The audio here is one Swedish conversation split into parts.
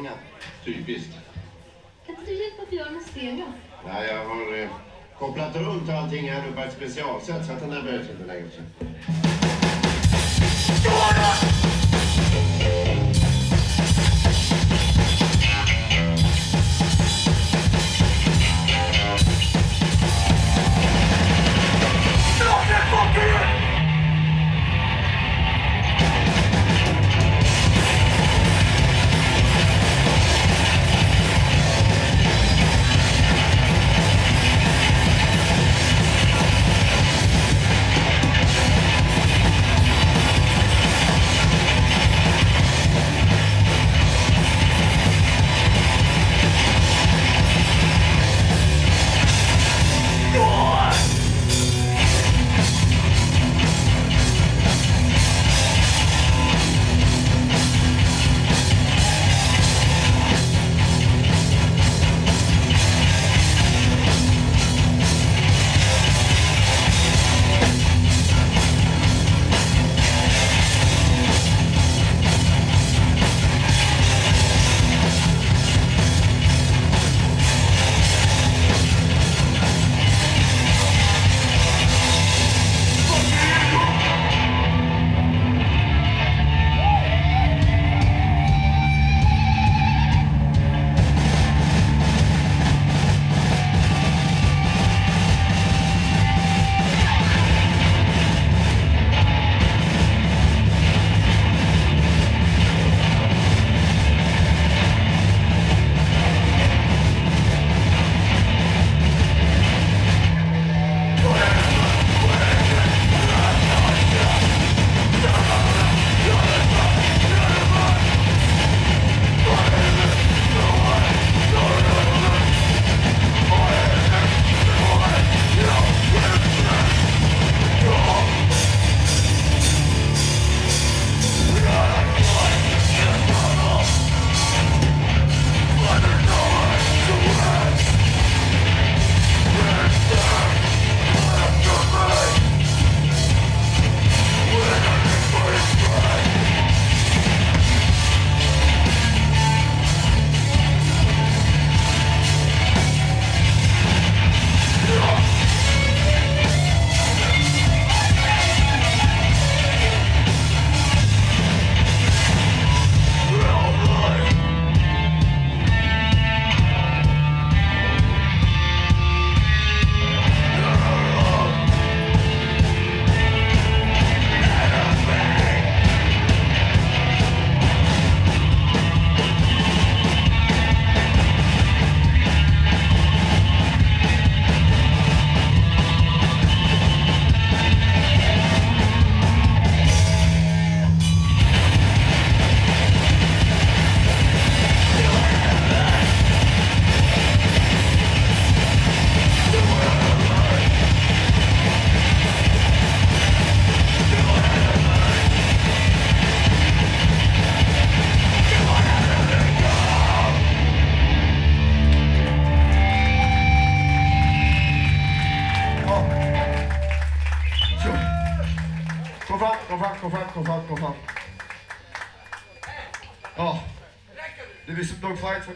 Hänga. Typiskt. Kan inte du hjälpa till att göra med stereo? Nej, jag har eh, kopplat runt allting här nu på ett specialsätt så att den där behövs inte längre. Kom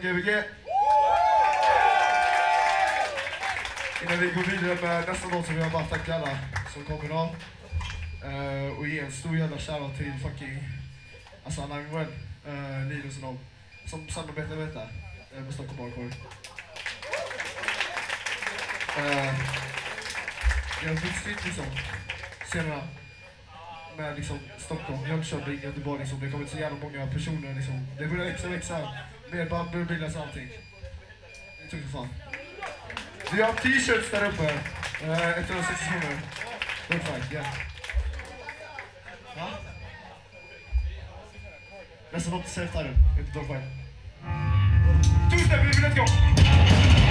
2020. Innan vi går vidare med nästa låt så vill jag bara tacka alla som kom idag. Uh, och ge en stor jävla shoutout till fucking alltså Anangwen, uh, Linus och dem som samarbetar med detta uh, med Stockholm Hardcore. Uh, jag har vuxit liksom senare med liksom Stockholm, Jönköping, Göteborg liksom. Det har kommit så jävla många personer liksom. Det börjar växa och växa. Mer band bildas och allting. Det är tungt för fan. Vi har t-shirts där uppe. Eh, 160 kronor. Good fight, yeah. Va? Nästa låt är Safe Title, inte Dogfight. Tusen, vi vill ha ett Thank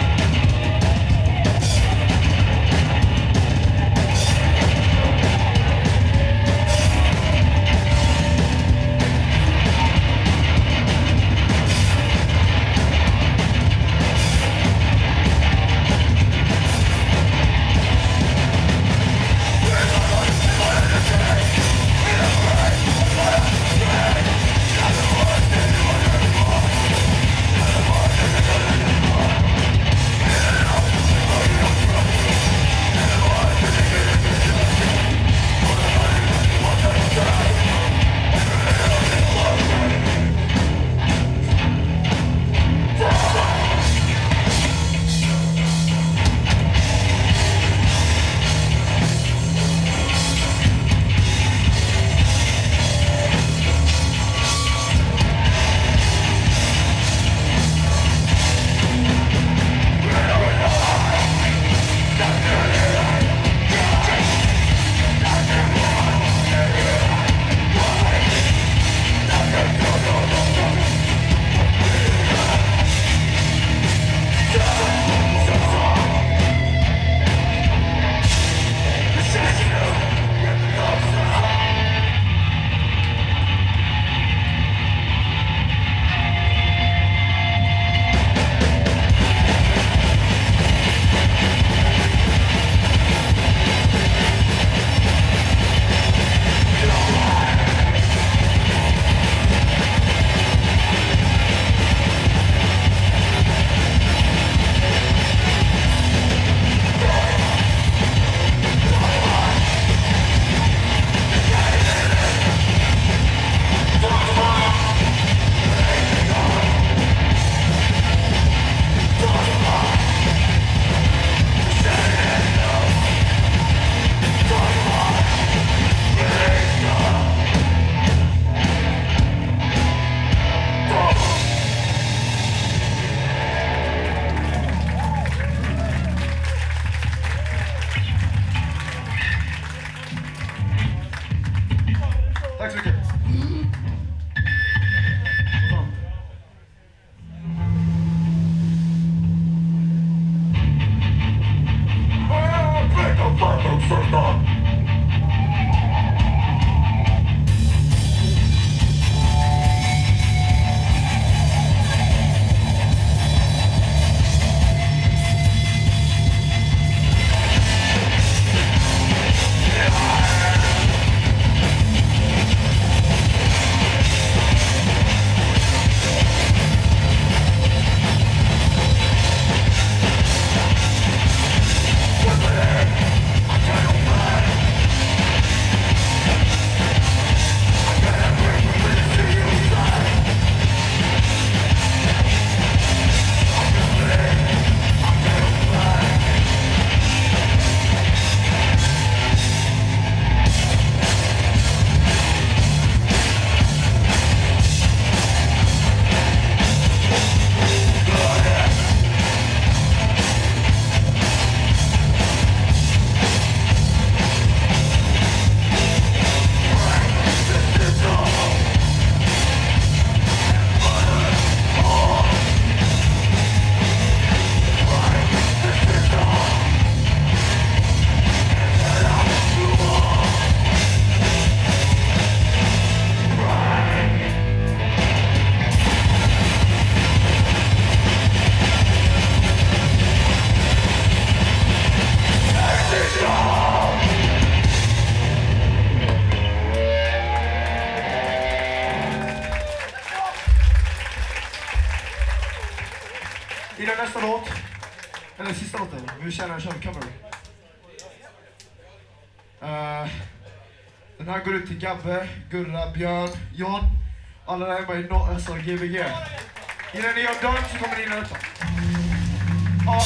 nästa låt, eller sista låten, vi kör en kör cover. Uh, eh, den här går ut till Gabbe, Gurra, Björn, John, alla där hemma i norr, alltså Gbg. Innan ni gör dörren så kommer ni in och. Ja,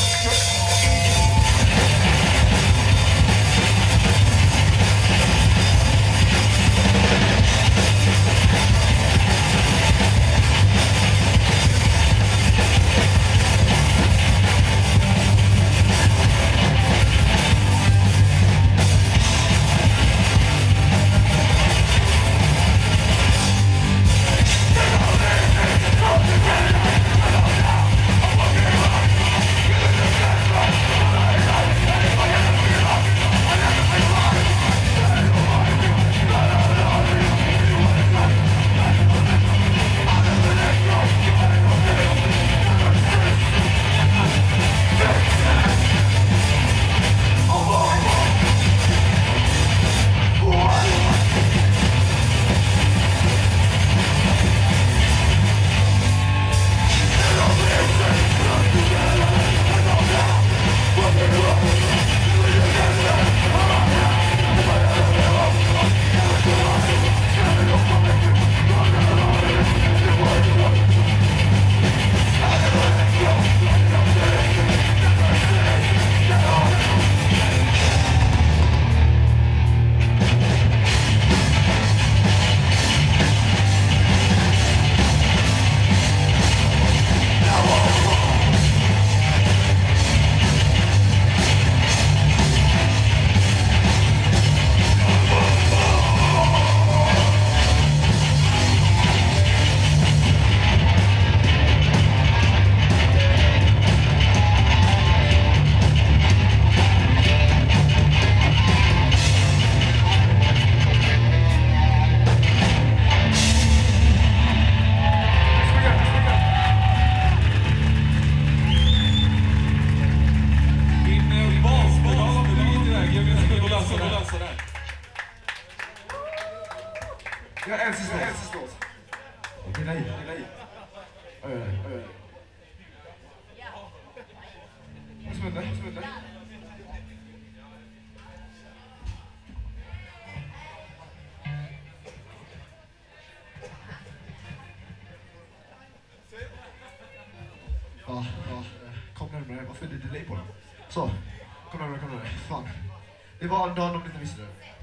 Vi har en sista en sista låt. Dela i, dela i. Oj, oj, oj, oj. som smutta. Ja, ja. Kom närmare. Varför är det delay på den? Så. Kom närmare, kom närmare. Fan. Det var en dag om inte visste det.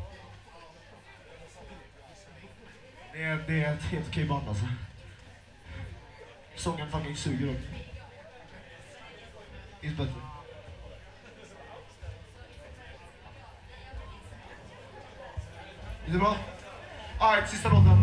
Det är, det är ett helt okej band alltså. Sången fucking suger dock. It's better. Är det bra? Alright, sista låten.